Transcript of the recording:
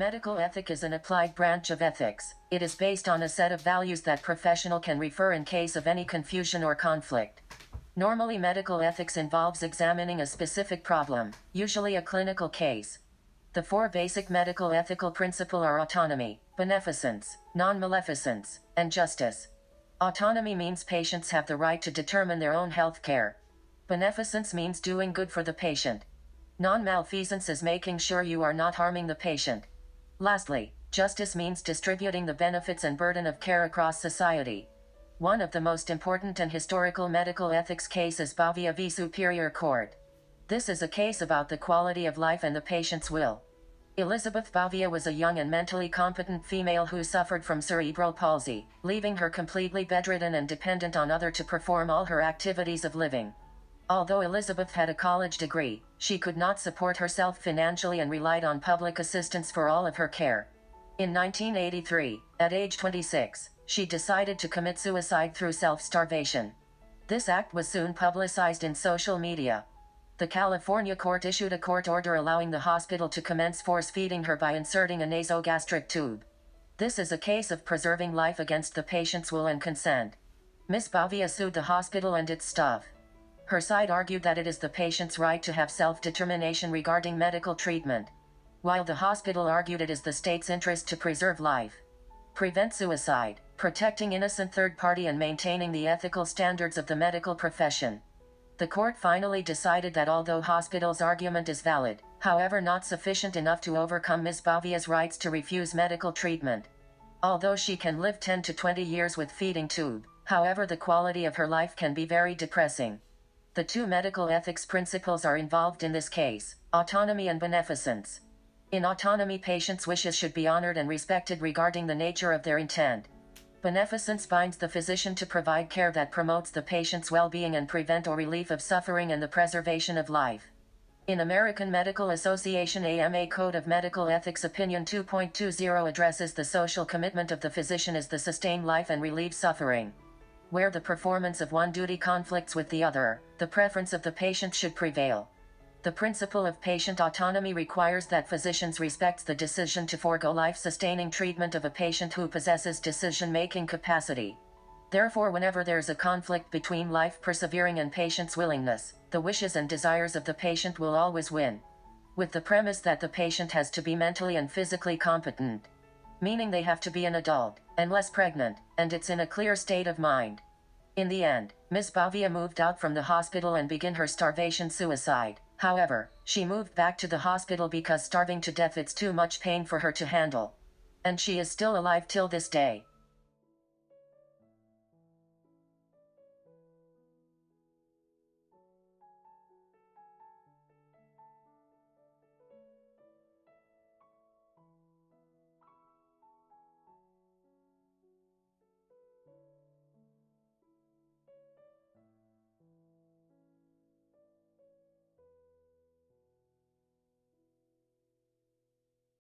Medical ethic is an applied branch of ethics. It is based on a set of values that professional can refer in case of any confusion or conflict. Normally medical ethics involves examining a specific problem, usually a clinical case. The four basic medical ethical principles are autonomy, beneficence, non-maleficence, and justice. Autonomy means patients have the right to determine their own health care. Beneficence means doing good for the patient. Non-malfeasance is making sure you are not harming the patient. Lastly, justice means distributing the benefits and burden of care across society. One of the most important and historical medical ethics cases Bouvia v Superior Court. This is a case about the quality of life and the patient's will. Elizabeth Bouvia was a young and mentally competent female who suffered from cerebral palsy, leaving her completely bedridden and dependent on other to perform all her activities of living. Although Elizabeth had a college degree, she could not support herself financially and relied on public assistance for all of her care. In 1983, at age 26, she decided to commit suicide through self-starvation. This act was soon publicized in social media, the California court issued a court order allowing the hospital to commence force feeding her by inserting a nasogastric tube. This is a case of preserving life against the patient's will and consent. Miss Bouvia sued the hospital and its staff. Her side argued that it is the patient's right to have self-determination regarding medical treatment, while the hospital argued it is the state's interest to preserve life, prevent suicide, protecting innocent third party and maintaining the ethical standards of the medical profession. The court finally decided that although hospital's argument is valid, however not sufficient enough to overcome Ms. Bouvia's rights to refuse medical treatment. Although she can live 10 to 20 years with feeding tube, however the quality of her life can be very depressing. The two medical ethics principles are involved in this case, autonomy and beneficence. In autonomy patients' wishes should be honored and respected regarding the nature of their intent. Beneficence binds the physician to provide care that promotes the patient's well-being and prevent or relief of suffering and the preservation of life. In American Medical Association AMA Code of Medical Ethics Opinion 2.20 addresses the social commitment of the physician as the sustain life and relieve suffering. Where the performance of one duty conflicts with the other, the preference of the patient should prevail. The principle of patient autonomy requires that physicians respect the decision to forego life-sustaining treatment of a patient who possesses decision-making capacity. Therefore whenever there's a conflict between life persevering and patient's willingness, the wishes and desires of the patient will always win. With the premise that the patient has to be mentally and physically competent. Meaning they have to be an adult, unless pregnant, and it's in a clear state of mind. In the end, Miss Bouvia moved out from the hospital and began her starvation suicide. However, she moved back to the hospital because starving to death it's too much pain for her to handle. And she is still alive till this day.